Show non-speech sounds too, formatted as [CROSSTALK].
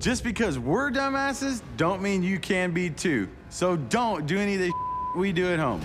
Just because we're dumbasses don't mean you can be too. So don't do any of the [LAUGHS] we do at home.